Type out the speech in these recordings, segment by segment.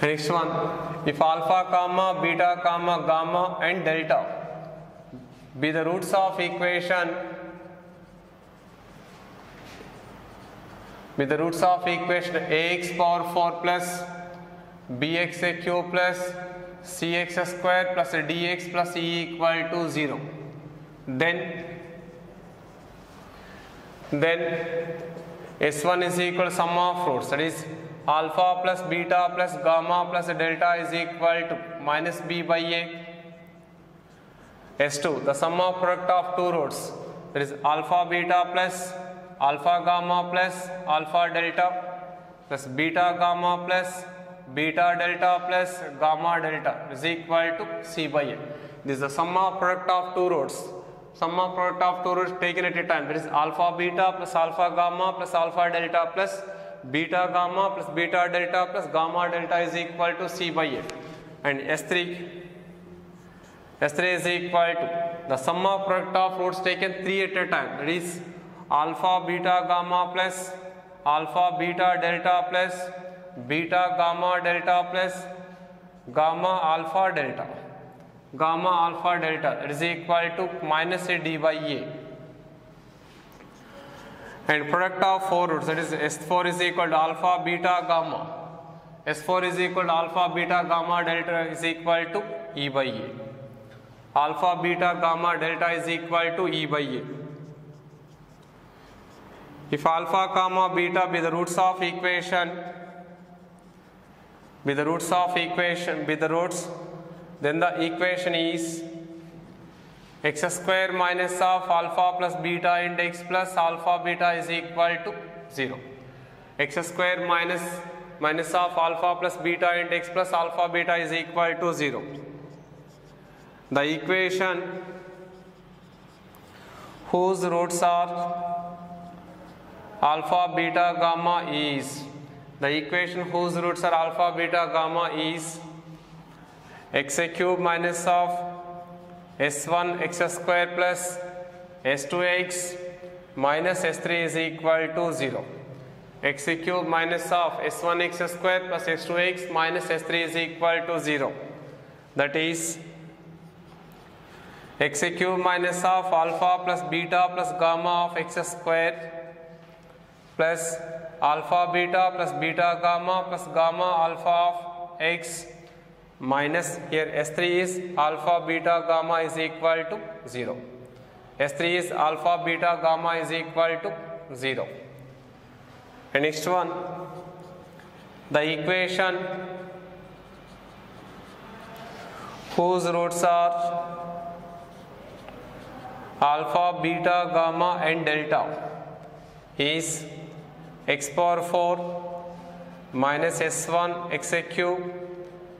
Next one, if alpha, comma, beta, comma, gamma and delta be the roots of equation be the roots of equation ax power 4 plus bx cube plus cx square plus dx plus e equal to 0 then then s1 is equal to sum of roots. That is alpha plus beta plus gamma plus delta is equal to minus b by a. S2 the sum of product of two roots that is alpha beta plus alpha gamma plus alpha delta plus beta gamma plus beta delta plus gamma delta is equal to c by a. This is the sum of product of two roots sum of product of two roots taken at a time. That is alpha beta plus alpha gamma plus alpha delta plus beta gamma plus beta delta plus gamma delta is equal to c by a. And s3 S3 is equal to the sum of product of roots taken 3 at a time. That is alpha beta gamma plus alpha beta delta plus beta gamma delta plus gamma alpha delta. Gamma alpha delta. That is equal to minus a d by a and product of four roots that is S4 is equal to alpha beta gamma S4 is equal to alpha beta gamma delta is equal to E by A alpha beta gamma delta is equal to E by A. If alpha comma beta be the roots of equation, be the roots of equation, be the roots, then the equation is x square minus of alpha plus beta into x plus alpha beta is equal to 0. x square minus minus of alpha plus beta into x plus alpha beta is equal to 0 the equation whose roots are alpha beta gamma is the equation whose roots are alpha beta gamma is x cube minus of s1 x square plus s2x minus s3 is equal to 0 x cube minus of s1 x square plus s2x minus s3 is equal to 0 that is x cube minus of alpha plus beta plus gamma of x square plus alpha beta plus beta gamma plus gamma alpha of x minus here s3 is alpha beta gamma is equal to 0 s3 is alpha beta gamma is equal to 0 and next one the equation whose roots are alpha, beta, gamma and delta is x power 4 minus s1 x cube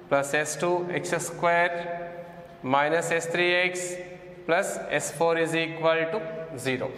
plus s2 x square minus s3x plus s4 is equal to 0.